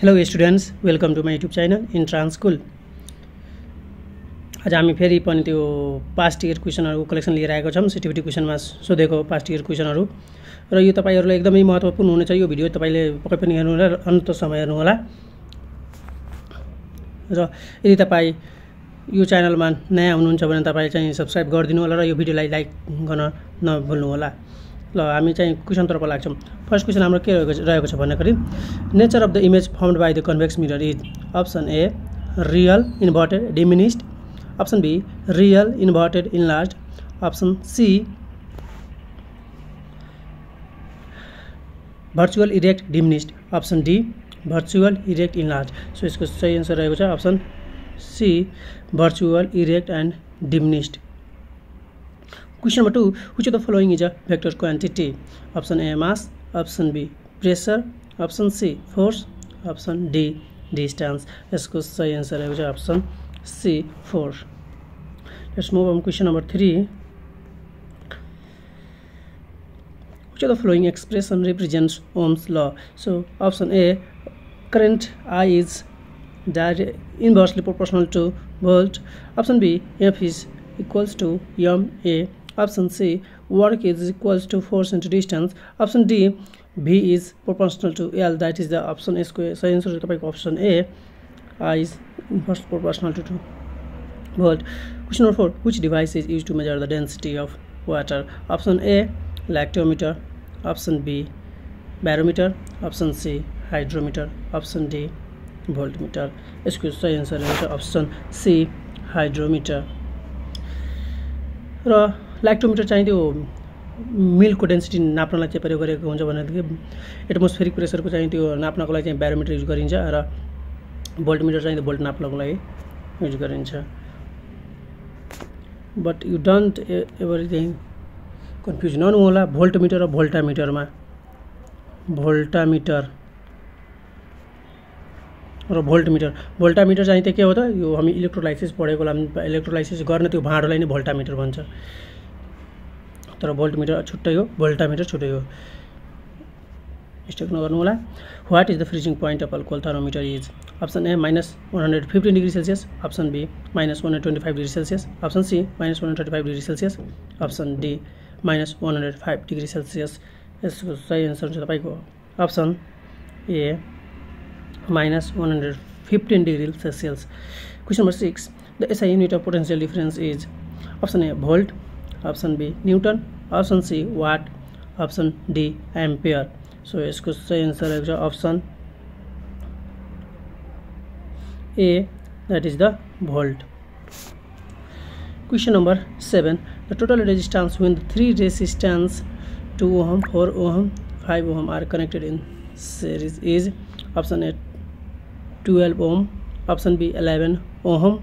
Hello students welcome to my YouTube channel entrance school आज हामी फेरि पनि त्यो पास्ट इयर क्वेसनहरूको कलेक्सन लिएर आएको छौँ। सिटिभिटी क्वेसनमा सोधेको पास्ट इयर क्वेसनहरू र यो तपाईँहरूलाई एकदमै महत्त्वपूर्ण हुनेछ यो भिडियो तपाईँले पक्कै पनि हेर्नु होला अन्तसम्म हेर्नुहोला र यदि तपाईँ यो च्यानलमा नयाँ हुनुहुन्छ भने तपाईँ चाहिँ सब्सक्राइब गरिदिनु होला र यो भिडियोलाई लाइक गर्न नभुल्नुहोला ल हामी चाहिँ क्वेसनतर्फ लाग्छौँ। फर्स्ट क्वेसन हाम्रो के रहेको रहेको छ भन्दाखेरि nature of the image formed by the convex mirror is option A real inverted diminished option B real inverted enlarge option C virtual erect diminished option D virtual erect enlarge so यसको सही answer रहेको छ option C virtual erect and diminished question number two which of the following is a vector quantity option A mass option B pressure option C force option D distance इसको सही answer है option C force let's move on question number three which of the following expression represents Ohm's law so option A current I is direct inversely proportional to volt option B F is equals to M A Option C, work is equals to force into distance. Option D, V is proportional to L. That is the option A square. So answer is the option A. I is inverse proportional to 2 volt. Question number 4. Which device is used to measure the density of water? Option A, lactometer. Option B, barometer. Option C, hydrometer. Option D, voltmeter. यसको सही answer हुन्छ option C hydrometer र Lactometer चाहिँ त्यो मिल्कको density नाप्नलाई चाहिँ प्रयोग गरेको हुन्छ भनेदेखि एटमोस्फेरिक प्रेसरको चाहिँ त्यो नाप्नको लागि चाहिँ ब्यारोमिटर युज गरिन्छ र भोल्टमिटर चाहिँ भोल्ट नाप्नको लागि युज गरिन्छ। But you don't everything confuse नहुनु होला भोल्टमिटर र भोल्टामिटरमा। भोल्टामिटर र भोल्टमिटर। भोल्टामिटर चाहिँ त्यो के हो त? यो हामी इलेक्ट्रोलाइसिस पढेको इलेक्ट्रोलाइसिस गर्ने त्यो भाँडोलाई नै भोल्टामिटर भन्छ। तर भोल्टमिटर छुट्टै हो भोल्टामिटर छुट्टै हो। मिस्टेक नगर्नु होला what is the freezing point of alcohol thermometer is option A minus one hundred fifteen degree Celsius option B minus one hundred twenty five degree Celsius option C minus one thirty five degree Celsius option D minus one hundred five degree Celsius यसको सही answer हुन्छ तपाईँको option A minus one hundred fifteen degree Celsius question number six the S I unit of potential difference is option A volt option B newton, option C watt, option D ampere. So इसको सही answer है option A that is the volt question number seven the total resistance when the three resistance two ohm four ohm five ohm are connected in series is option A twelve ohm option B eleven ohm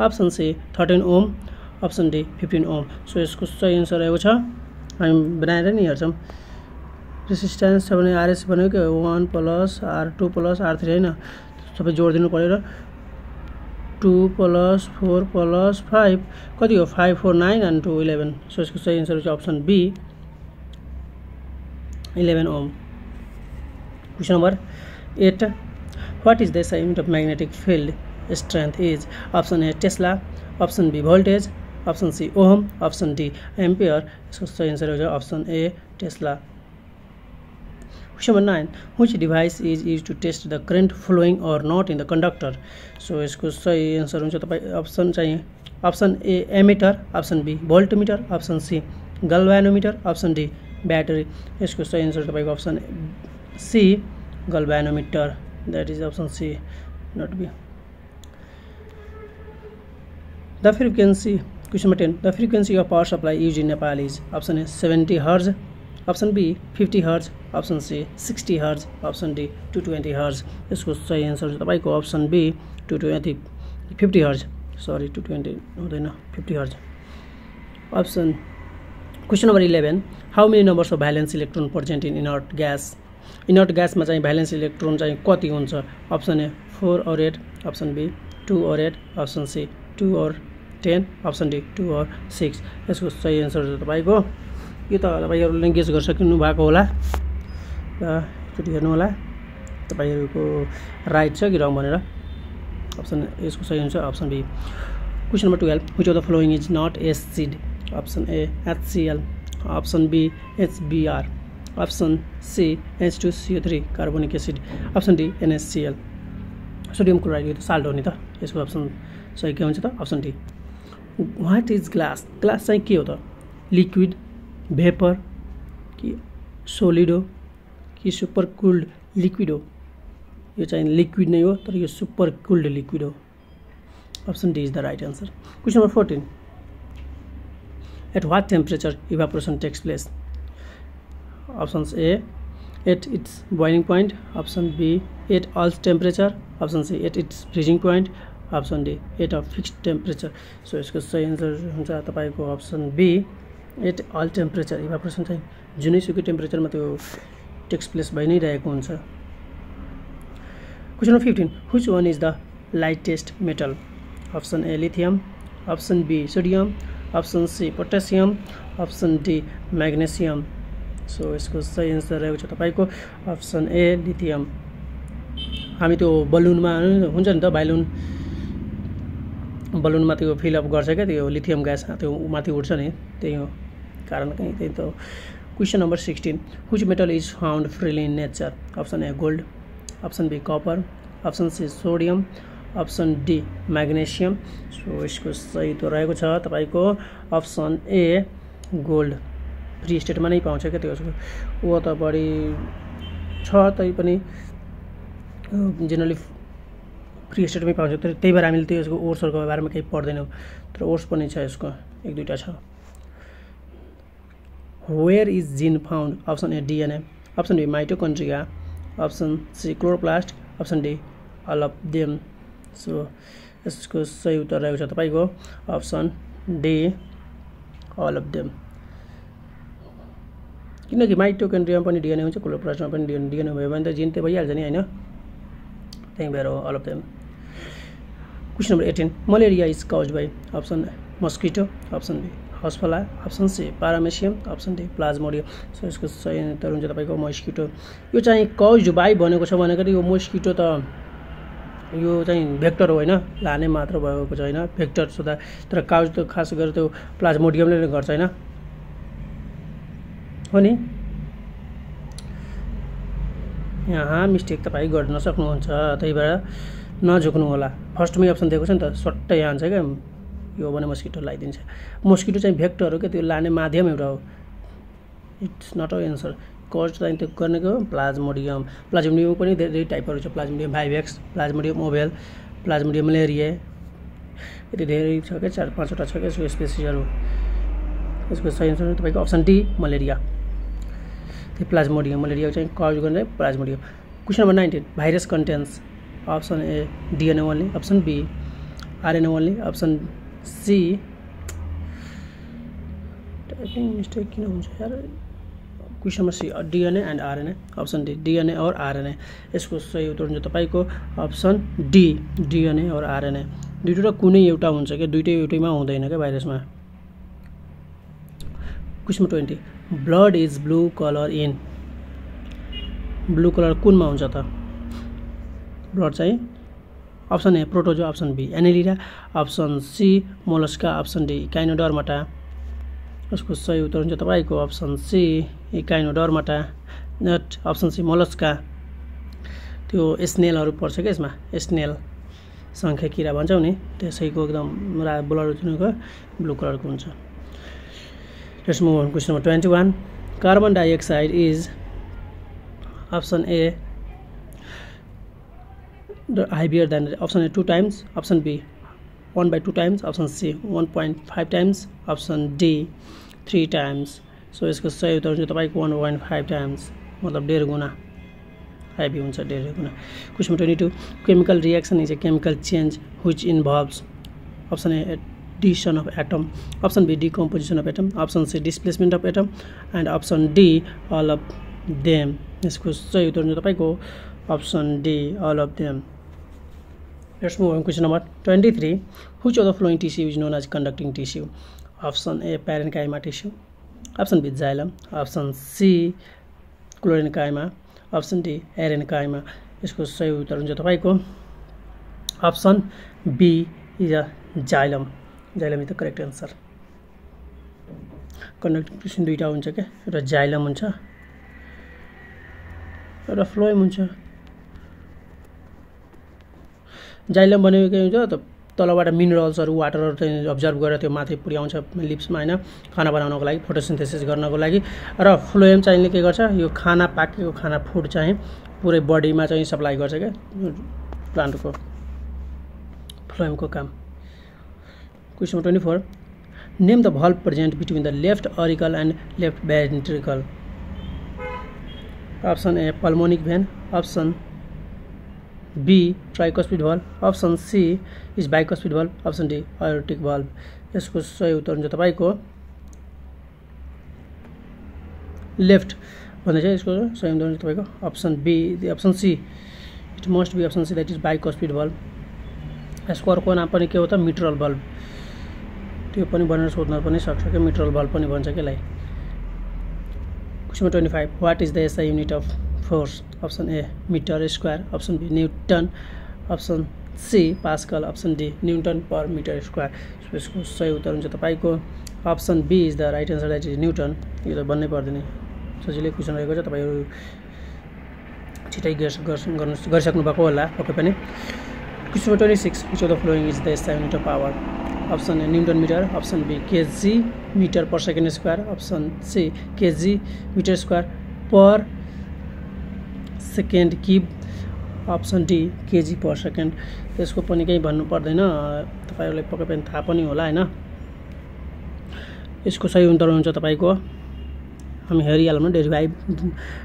option C thirteen ohm option D fifteen ohm so यसको सही answer आएको छ? हामी बनाएर नि हेर्छौँ भने R S भनेको के one plus R two plus R three होइन सबै जोडिदिनु पऱ्यो र two plus four plus five कति हो five four nine and two eleven so यसको सही एन्सर चाहिँ option B eleven ohm question number eight what is the unit of magnetic field strength is option A tesla option B voltage option C ohm, option D ampere इसका सही answer हो जाएगा option A tesla. Question number nine Which device is used to test the current flowing or not in the conductor so इसको सही answer हो चाहिए तो option चाहिए। Option A ammeter option B voltmeter option C galvanometer option D battery इसको सही answer तपाईँको option C galvanometer that is option C not B the फिर can see Question number 10. The frequency of power supply used in Nepal is option A 70 Hz, option B 50 Hz, option C 60 Hz, option D 220 Hz. यसको सही answer चाहिँ तपाईँको option B two twenty fifty hertz sorry two twenty हुँदैन fifty hertz option question number eleven how many numbers of valence electron present in inert gas inert ग्यासमा चाहिँ valence electron चाहिँ कति हुन्छ option A four or eight option B two or eight option C two or ten option D two or six. यसको सही answer छ तपाईँको। यो त तपाईँहरूले गेस गरिसक्नु भएको होला। र एकचोटि हेर्नु होला। तपाईँहरूको राइट छ कि रङ भनेर? अप्सन यसको सही हुन्छ option B question number twelve which of the following is not acid option A H C L option B H B R option C H two C O three carbonic acid option D N S C L sodium chloride यो त salt हो नि त। यसको option सही के हुन्छ त? Option D what is glass glass चाहिँ के हो त लिक्विड भेपर कि सोलिड हो कि सुपर कुल्ड लिक्विड हो यो चाहिँ लिक्विड नै हो तर यो सुपर कुल्ड लिक्विड हो option D is the right answer question number fourteen at what temperature evaporation takes place options A at its boiling point option B at all temperature option C at its freezing point option D at a fix temperature so यसको सही answer हुन्छ तपाईँको option B at all temperature evaporation चाहिँ जुनैसुकै टेम्परेचरमा त्यो takes place भइ नै रहेको हुन्छ। Question number fifteen which one is the lightest metal option A lithium option B sodium option C potassium option D magnesium so यसको सही एन्सर रहेको छ तपाईँको। अप्सन ए लिथियम हामी त्यो बलुनमा हुन्छ नि त बाइलुन बलुनमा त्यो फिलअप गर्छ क्या त्यो लिथियम ग्यास त्यो माथि उठ्छ नि त्यही हो। कारण कहीँ त्यही त question number sixteen which metal is found freely in nature option A gold option B copper option C sodium option D magnesium so यसको सही त रहेको छ तपाईँको। अप्सन ए गोल्ड फ्री स्टेटमा नै पाउँछ क्या त्यो ऊ त बढी छ तै पनि जेनरली फ्री स्टेटमै पाउँछ। तर त्यही भएर हामीले त्यो यसको ओर्सहरूको बारेमा केही पढ्दैनौँ तर ओर्स पनि छ यसको। एक दुईवटा छ। Where is gene found option A D N A option B mitochondria option C chloroplast option D all of them so यसको सही उत्तर रहेको छ तपाईँको। Option D all of them किनकि माइटोकन्ट्रियामा पनि डिएनए हुन्छ क्लोरोप्लास्टमा पनि डिएनए भयो भने त जिन त भइहाल्छ नि होइन? त्यही भएर all of them question number eighteen. Malaria is cause by option mosquito option B housefly option C paramecium option D plasmodium so यसको सही उत्तर हुन्छ तपाईँको मस्किटो यो चाहिँ काउज बाई भनेको छ भनेको यो मस्किटो त यो चाहिँ भेक्टर होइन लाने मात्र भएको छ होइन भेक्टर छँदा तर काउज त खास गरेर त्यो प्लाज्मोडियमले नै गर्छ होइन। हो नि? यहाँ मिस्टेक तपाईँ गर्न सक्नुहुन्छ त्यही भएर नझुक्नु होला फर्स्टमै अप्सन दिएको छ नि त, सट्टै हान्छ क्या। यो भने मस्किटो लगाइदिन्छ मस्किटो चाहिँ भेक्टर हो क्या, त्यो लाने माध्यम एउटा हो। It's not a answer cause चाहिँ त्यो गर्नेको प्लाज्मोडियम प्लाज्मोडियम पनि धेरै टाइपहरू छ। Plasmodium vivax plasmodium ovale plasmodium malaria यति धेरै छ क्या, चार पाँचवटा छ क्या यसको स्पेसिसहरू यसको सही एन्सर तपाईँको अप्सन डी मलेरिया त्यो प्लाज्मोडियम मलेरिया चाहिँ कज गर्ने plasmodium question number nineteen virus contains option A DNA only option B RNA only option C. Typing mistake किन हुन्छ यार? Question number C DNA and RNA option D DNA और RNA यसको सही उत्तर हुन्छ तपाईँको अप्सन डी डिएनए और आरएनए दुइटा कुनै एउटा हुन्छ क्या दुइटै एउटैमा हुँदैन क्या भाइरसमा? Question twenty blood is blue colour in blue colour कुनमा हुन्छ त? ब्लड चाहिँ option A protozoa option B. Annelida option C mollusca option D echinodermata. यसको सही उत्तर हुन्छ तपाईँको option C echinodermata. Not option C mollusca. त्यो स्नेलहरू पर्छ क्या यसमा। स्नेल सङ्ख्या किरा भन्छौँ नि। त्यसैको एकदम रा ब्लड जुनको ब्लू कलरको हुन्छ। Let's move on. Question number 21. Carbon dioxide is option A heavier than option A 2 times, option B 1 by 2 times, option C 1.5 times, option D 3 times. So यसको सही उत्तर हुन्छ तपाईँको वान पोइन्ट फाइभ टाइम्स मतलब डेढ गुणा हेभी हुन्छ डेढ गुणा question twenty two chemical reaction is a chemical change which involves option a addition of atom option b decomposition of atom option c displacement of atom and option d all of them यसको सही उत्तर हुन्छ तपाईँको option D all of them let's move question number twenty three which of the following tissue is known as conducting tissue option a parenchyma tissue option b xylem option c chlorenchyma option d erenchyma यसको सही उत्तर हुन्छ तपाईँको option B is a xylem xylem is the correct answer conductive दुइटा हुन्छ क्या एउटा xylem हुन्छ एउटा फ्लोएम हुन्छ जाइलम भनेको के हुन्छ त तलबाट मिनरल्सहरू वाटरहरू चाहिँ अब्जर्भ गरेर त्यो माथि पुर्याउँछ लिप्समा होइन? खाना बनाउनको लागि फोटोसिन्थेसिस गर्नको लागि। र फ्लोएम चाहिँ के गर्छ? यो खाना पाकेको खाना फुड चाहिँ पुरै बडीमा चाहिँ सप्लाई गर्छ क्या प्लान्टको फ्लोएमको काम। Question twenty four. Name the valve present between the left auricle and left ventricle option A pulmonic vein option B tricuspid valve option C is bicuspid valve option D aortic valve यसको सही उत्तर हुन्छ तपाईँको left भन्दै चाहिँ यसको सही उत्तर हुन्छ तपाईँको option B option C it must be option C that is bicuspid valve यसको अर्को नाम पनि के हो त? मिट्रल बल्ब त्यो पनि भनेर सोध्न पनि सक्छ क्या मिट्रल बल्ब पनि भन्छ कि यसलाई question twenty five what is the SI unit of force option A metre square option B newton option C pascal option D newton per metre square यसको सही उत्तर हुन्छ तपाईँको। Option B is the right answer that is newton यो त भन्नै पर्दैन। सजिलै क्वेसन रहेको छ तपाईँहरू छिटै गर्नु गरिसक्नु भएको होला पक्कै पनि। Question twenty six which of the following is the unit of power option A newton metre option B KG metre per second square option C KG metre square per second cube option D KG per second त्यसको पनि केही भन्नु पर्दैन। तपाईँहरूलाई पक्कै पनि थाहा पनि होला होइन? यसको सही उत्तर हुन्छ तपाईँको। हामी हेरिहालौँ डेरिभाइभ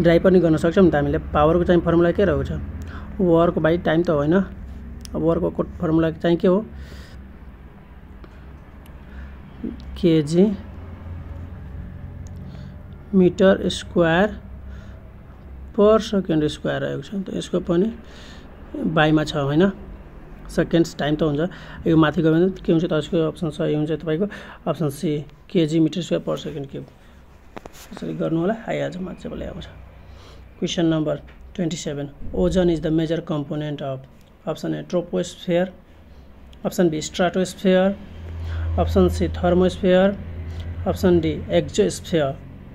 ड्राइभ पनि गर्न सक्छौँ त हामीले। पावरको चाहिँ फर्मुला के रहेको छ? वर्क बाई टाइम त होइन। वर्कको फर्मुला चाहिँ के हो? KG metre square per second square रहेको छ त यसको पनि बाईमा छ होइन। सेकेन्ड्स टाइम त हुन्छ। यो माथि गयो भने के हुन्छ त अप्सन सही हुन्छ तपाईँको option C. KG metre square per second cube यसरी गर्नु होला। आइहाल्छ मजाले आउँछ। Question number twenty seven. Ozone is the major component of option A troposphere option B stratosphere option C thermosphere option D exosphere.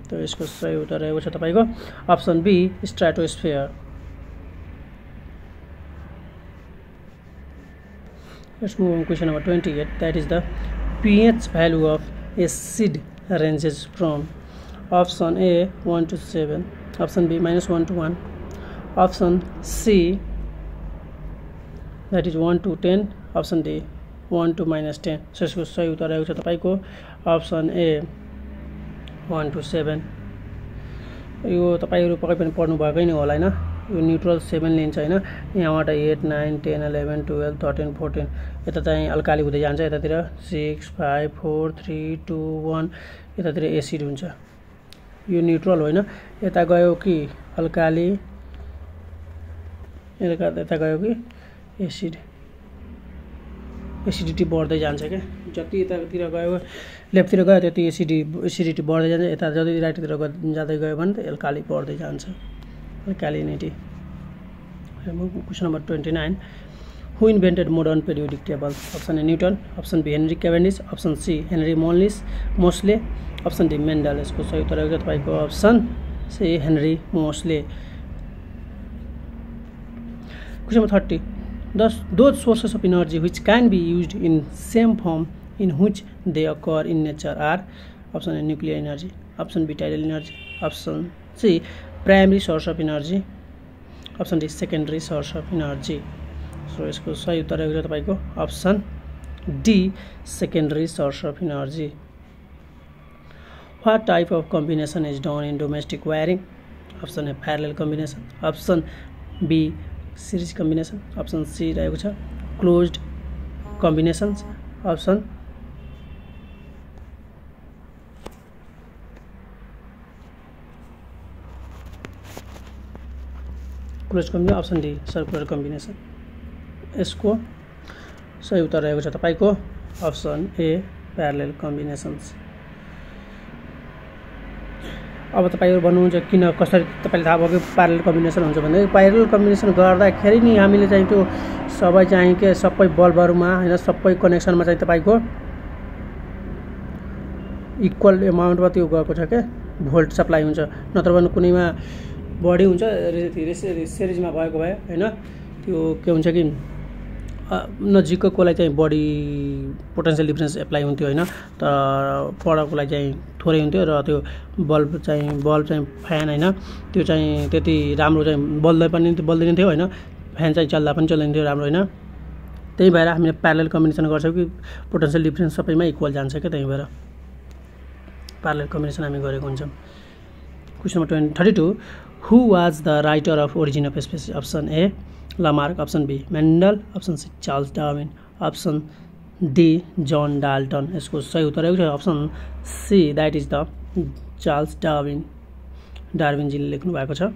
तो इसको सही उत्तर रहेगा तब B stratosphere question number twenty eight that is the pH value of acid ranges from option A one to seven option B minus one to one option C that is one to ten option D one to minus ten so इसको सही उत्तर रहेगा तब A one to seven यो तपाईँहरू पक्कै पनि पढ्नुभएकै नै होला होइन यो न्युट्रल सेभेन लिन्छ होइन यहाँबाट eight nine ten eleven twelve thirteen fourteen यता चाहिँ अल्काली हुँदै जान्छ यतातिर six five four three two one यतातिर एसिड हुन्छ यो न्युट्रल होइन यता गयो कि अल्काली यता गयो कि एसिड एसिडिटी बढ्दै जान्छ क्या? जति यतातिर गयो लेफ्टतिर गयो, त्यति एसिडी एसिडिटी बढ्दै जान्छ। यता जति राइटतिर जाँदै गयो भने त एल्काली बढ्दै जान्छ। Alkalinity question nine who invented modern periodic table option A Newton option B Henry Cavendish option C Henry mollies Moseley option D Mendel यसको सही उत्तर तपाईँको option C Henry Moseley question number thirty Thus, those sources of energy which can be used in same form in which they occur in nature are option A nuclear energy, option B tidal energy, option C primary source of energy, option D secondary source of energy. So यसको सही उत्तर रहेको छ तपाईँको option D secondary source of energy What type of combination is done in domestic wiring? Option A parallel combination. Option B series combination option C रहेको छ close combinations option close combination option D circular combination यसको सही उत्तर रहेको छ तपाईँको option ए प्यारलेल combinations अब तपाईँहरू भन्नुहुन्छ किन कसरी तपाईँले थाहा भयो कि प्यारल कम्बिनेसन हुन्छ भने प्यारल कम्बिनेसन गर्दाखेरि नि हामीले चाहिँ त्यो सबै चाहिँ के सबै बल्बहरूमा होइन सबै कनेक्सनमा चाहिँ तपाईँको इक्वल एमाउन्टमा त्यो गएको छ क्या भोल्ट सप्लाई हुन्छ। नत्र भने कुनैमा बढी हुन्छ सिरिजमा भएको भए होइन त्यो के हुन्छ कि नजिकको कसलाई चाहिँ बढी पोटेन्सियल डिफ्रेन्स एप्लाई हुन्थ्यो होइन तर पढकोलाई चाहिँ थोरै हुन्थ्यो र त्यो बल्ब चाहिँ बल्ब चाहिँ फ्यान होइन त्यो चाहिँ त्यति राम्रो चाहिँ बल्दै पनि बल्दैन थियो होइन फ्यान चाहिँ चल्दा पनि चल्दैन राम्रो होइन। त्यही भएर हामीले प्यारल कम्बिनेसन गर्छौँ कि पोटेन्सियल डिफ्रेन्स सबैमा इक्वल जान्छ क्या त्यही भएर। प्यारल कम्बिनेसन हामी गरेको हुन्छौँ। Question number twenty thirty two who was the writer of origin of space option A Lamarck option B Mendel option C Charles Darwin option D John Dalton यसको सही उत्तर छ option C that is the Charles Darwin डार्विनजीले लेख्नु भएको छ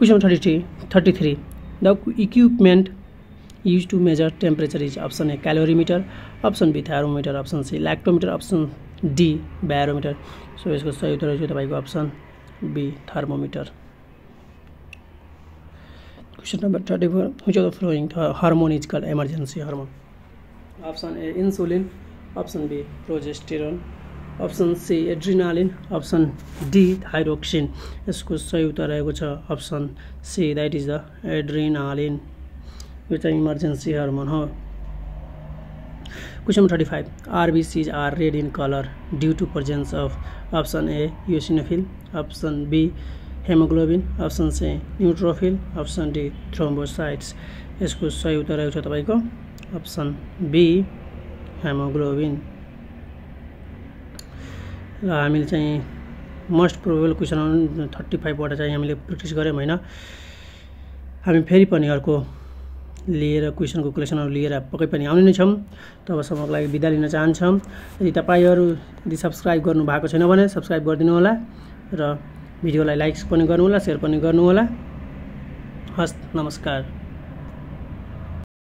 thirty three thirty three the equipment use to measure temperature is option A calorimeter option B thermometer option C lactometer option D barometer so यसको सही उत्तर चाहिँ तपाईँको B thermometer Question number 34 Which of the following hormone is called emergency hormone? Option A insulin, option B progesterone, option C adrenaline option D thyroxine यसको सही उत्तर रहेको छ option C that is the adrenaline यो चाहिँ emergency hormone हो question thirty five RBCs are red in colour due to presence of option A eosinophil option B haemoglobin option C neutrophil option D thrombocytes यसको सही उत्तर रहेको छ तपाईँको option B haemoglobin र हामीले चाहिँ मोस्ट प्रोबेबल क्वेसन थर्टी फाइभबाट चाहिँ हामीले प्र्याक्टिस गऱ्यौँ होइन? हामी फेरि पनि अर्को लिएर क्वेसनको क्वेसनहरू लिएर पक्कै पनि आउने नै छौँ। तबसम्मको लागि बिदा लिन चाहन्छौँ। यदि तपाईँहरू यदि सब्सक्राइब गर्नुभएको छैन भने सब्सक्राइब गरिदिनु होला र भिडियोलाई लाइक्स पनि गर्नुहोला सेयर पनि गर्नुहोला। हस् नमस्कार।